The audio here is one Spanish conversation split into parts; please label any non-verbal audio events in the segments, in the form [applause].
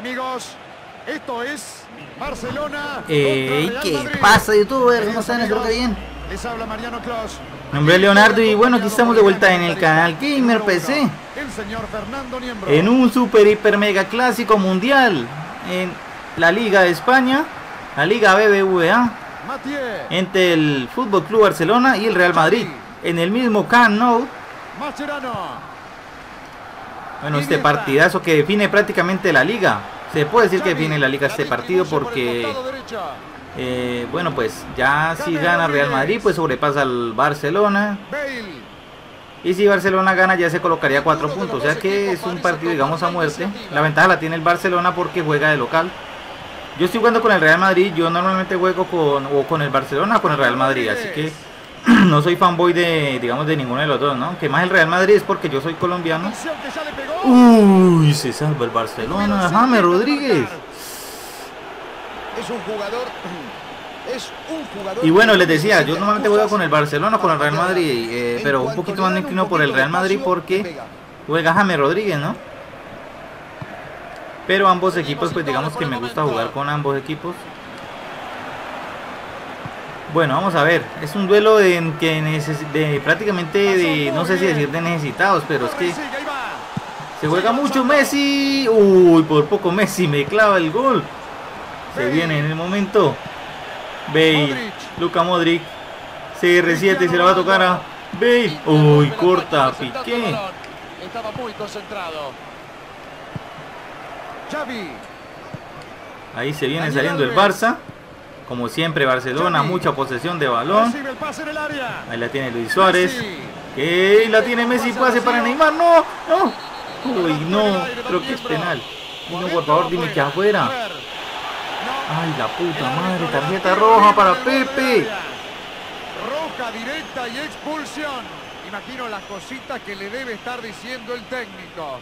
Amigos, esto es Barcelona. Eh, ¿Qué pasa, youtuber? ¿Cómo están? Espero que bien. Les habla Mariano Clos. Mi nombre es Leonardo y bueno, aquí estamos de vuelta en el canal Gamer PC. El señor Fernando Niembro. En un super hiper mega clásico mundial. En la Liga de España. La Liga BBVA. Entre el Fútbol Club Barcelona y el Real Madrid. En el mismo Camp Nou. Bueno, este partidazo que define prácticamente la liga. Se puede decir que define la liga este partido porque, eh, bueno, pues ya si gana Real Madrid, pues sobrepasa al Barcelona. Y si Barcelona gana, ya se colocaría cuatro puntos. O sea que es un partido, digamos, a muerte. La ventaja la tiene el Barcelona porque juega de local. Yo estoy jugando con el Real Madrid. Yo normalmente juego con, o con el Barcelona o con el Real Madrid. Así que [clears throat] no soy fanboy de, digamos, de ninguno de los dos, ¿no? Que más el Real Madrid es porque yo soy colombiano. Uy, se salva el Barcelona. James Rodríguez. Es un jugador. [clears throat] Es un jugador. Y bueno, les decía, yo normalmente juego con el Barcelona o con el Real Madrid, eh, pero un poquito más me inclino por el Real Madrid porque juega James Rodríguez, ¿no? Pero ambos equipos, pues digamos que me gusta jugar con ambos equipos. Bueno, vamos a ver. Es un duelo de, que de prácticamente, de, no sé si decir de necesitados, pero es que se juega mucho Messi. Uy, por poco Messi me clava el gol. Se viene en el momento. Bale, Luca Modric. CR7 se la va a tocar a Bale. Uy, corta, Piqué. Estaba muy concentrado. Xavi. Ahí se viene saliendo el Barça. Como siempre, Barcelona, mucha posesión de balón. Ahí la tiene Luis Suárez. Que la tiene Messi, pase para Neymar. No, no. Uy, no. Creo que es penal. No, por favor, dime que A afuera. Ay, la puta madre. Tarjeta roja para Pepe. Roja directa y expulsión. Imagino las cositas que le debe estar diciendo el técnico.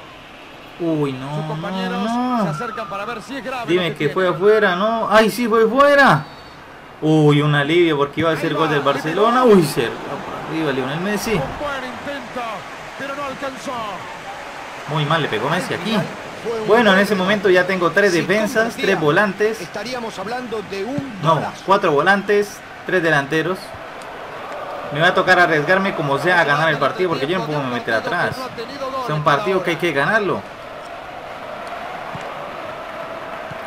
Uy, Sus no, compañeros no, se acercan para ver si es grave. Dime que que fue afuera, ¿no? Ay, sí, fue fuera. Uy, un alivio porque iba a ser gol del Barcelona. Uy, cerca arriba, Lionel Messi. Muy mal, le pegó Messi aquí. Bueno, en ese momento ya tengo tres defensas, tres volantes. Estaríamos hablando de un No, cuatro volantes, tres delanteros. Me va a tocar arriesgarme como sea a ganar el partido porque yo no puedo meter atrás. Es un partido que hay que ganarlo.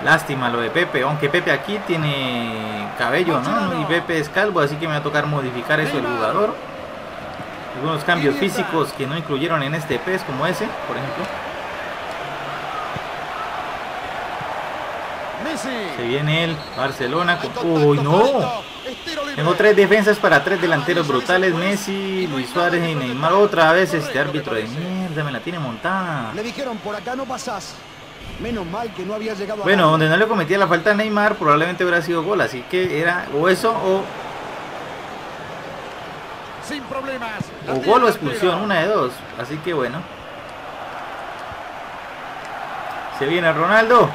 Lástima lo de Pepe, aunque Pepe aquí tiene cabello, ¿no? Y Pepe es calvo, así que me va a tocar modificar eso el jugador. Algunos cambios físicos que no incluyeron en este PES, como ese, por ejemplo. Messi. Se viene el Barcelona con... ¡Uy, no! Tengo tres defensas para tres delanteros brutales, Messi, Luis Suárez y Neymar. Otra vez este árbitro de mierda me la tiene montada. Le dijeron por acá no pasás. Menos mal que no había llegado a Bueno, donde no le cometía la falta a Neymar probablemente hubiera sido gol, así que era o eso o, Sin problemas. O gol o expulsión, una de dos. Así que bueno. Se viene Ronaldo.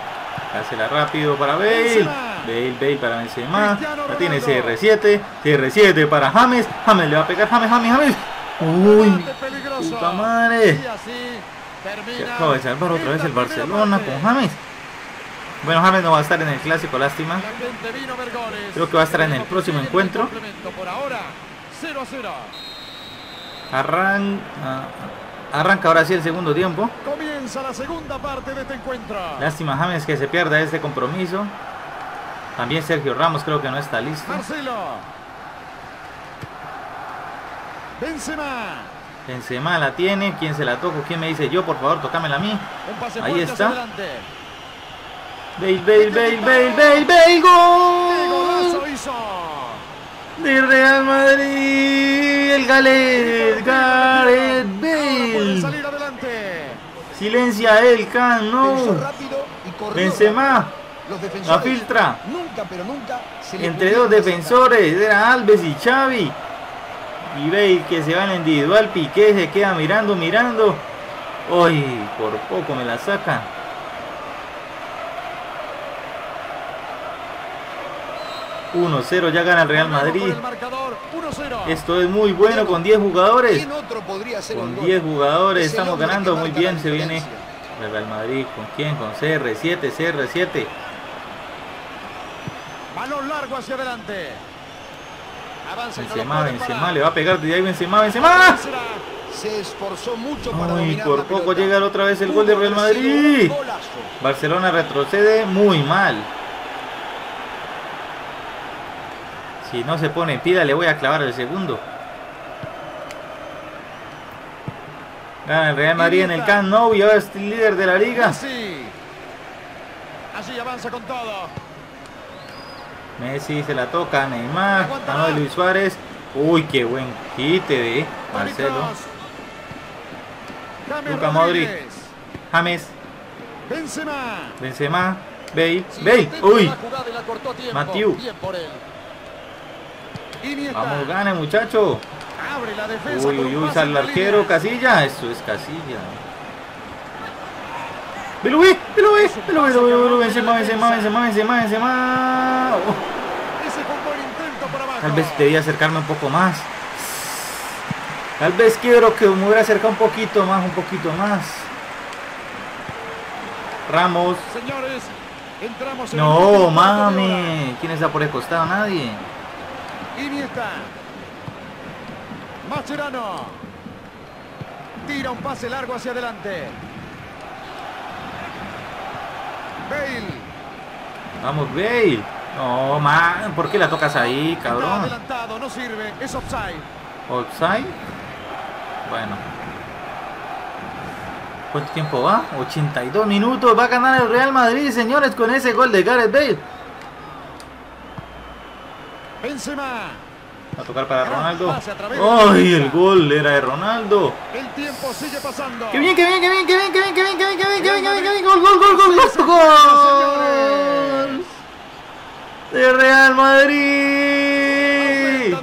Hacela rápido para Bale. Bale, Bale para Benzema. La tiene Ronaldo. CR7. CR7 para James. James le va a pegar. James, James, James. Uy, puta madre. Acaba de salvar otra vez el Barcelona con James. Bueno, James no va a estar en el clásico, lástima. Creo que va a estar en el próximo encuentro. complemento. Por ahora, 0 a 0. Arran- ah, arranca ahora sí el segundo tiempo. Comienza la segunda parte de este encuentro. Lástima James que se pierda este compromiso. También Sergio Ramos creo que no está listo. Marcelo. Benzema. Benzema la tiene. ¿Quién se la toco? ¿Quién me dice yo? Por favor, tocámela a mí. Ahí está. Bale, Bale, Bale, Bale, Bale, Bale, ¡Qué gol de Real Madrid. El Galet, Gareth Bale. Silencia el Can, no. Benzema. La filtra. Nunca, pero nunca se le Entre dos defensores, era Alves y Xavi. Y Bale que se va en individual, Piqué se queda mirando, mirando. Uy, por poco me la saca. ...1-0 ya gana el Real Madrid. por el marcador, 1-0. Esto es muy bueno con 10 jugadores. ¿Quién otro podría hacer Con el gol? 10 jugadores estamos ganando muy bien. Se viene. El Real Madrid, ¿con quién? Con CR7, CR7. Balón largo hacia adelante. Avanza y no lo Benzema, Benzema, le va a pegar de ahí Benzema, Benzema. Se esforzó mucho para Ay, por poco llega otra vez el gol de Real Madrid. Barcelona retrocede muy mal. Si no se pone en pida, le voy a clavar el segundo. Gana el Real Madrid en el Camp Nou y ahora es el líder de la liga. Allí avanza con todo. Messi se la toca, Neymar, mano de Luis Suárez. Uy, qué buen quite de Marcelo. Luca Modric, James, Benzema, Benzema, Bale, Bale, uy, Matiu. Vamos, gane muchacho. Uy, uy, uy, sale el arquero, Casilla, eso es Casilla. Velo, ve, velo, ve, velo, velo, velo, velo, Benzema, Benzema, Benzema, Benzema, Benzema. Oh, tal vez debía acercarme un poco más. Tal vez quiero que me hubiera acercado un poquito más, un poquito más. Ramos. Señores, entramos en No, mami. ¿Quién está por el costado? Nadie. Iniesta. Mascherano. Tira un pase largo hacia adelante. Bale. Vamos, Bale. No, man. ¿Por qué la tocas ahí, Está cabrón? adelantado, no sirve. Es offside. Outside. Bueno. ¿Cuánto tiempo va? 82 minutos. Va a ganar el Real Madrid, señores, con ese gol de Gareth Bale. Benzema. Va a tocar para Ronaldo. ¡Ay! El gol era de Ronaldo. El tiempo sigue pasando. ¡Qué bien, qué bien, qué bien, qué bien, qué bien, qué bien, qué bien, qué bien, qué bien, qué bien! ¡Gol, gol, gol, gol, gol! ¡Gol! ¡De Real Madrid!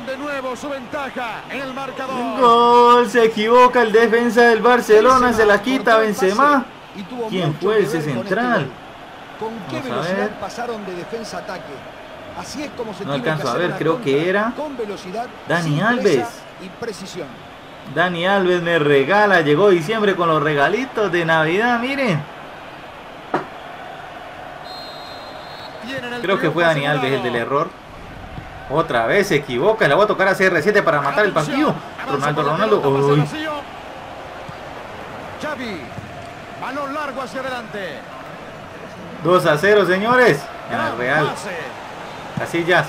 De nuevo su ventaja en el marcador. Gol, se equivoca el defensa del Barcelona, se la quita Benzema. ¿Quién fue ese este central? ¿Con qué velocidad pasaron de defensa a ataque? Así es como se No alcanzo a ver, creo que era con velocidad, Dani Alves. y precisión. Dani Alves me regala, llegó diciembre con los regalitos de Navidad, miren. Creo que fue Dani Alves el del error. Otra vez se equivoca, la voy a tocar a CR7 para matar el partido. Ronaldo, Ronaldo. Xavi. Balón largo hacia adelante. 2 a 0, señores. En el Real. Pase. Casillas.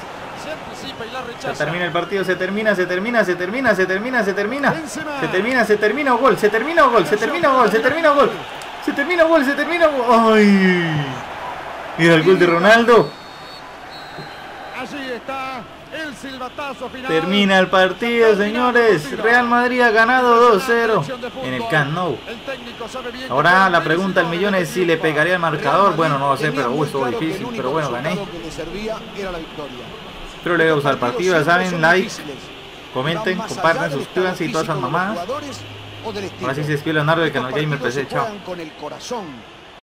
Se la Se termina el partido, se termina, se termina, se termina, se termina, se termina. Se termina, se termina o gol, se termina o gol, se termina gol, se termina gol. Se termina gol, se termina gol. Ay. Mira el gol de Ronaldo. Allí está Termina el partido, señores. Real Madrid ha ganado 2-0 en el Camp Nou. Ahora la pregunta del millón es si le pegaría el marcador. Bueno, no lo sé, pero uh, estuvo difícil. Pero bueno, gané. Espero le haya gustado el partido. Ya saben, like, comenten, compartan, suscríbanse y todas esas mamadas. Ahora sí se despide Leonardo del canal Gamer PC. Pues, eh, chao.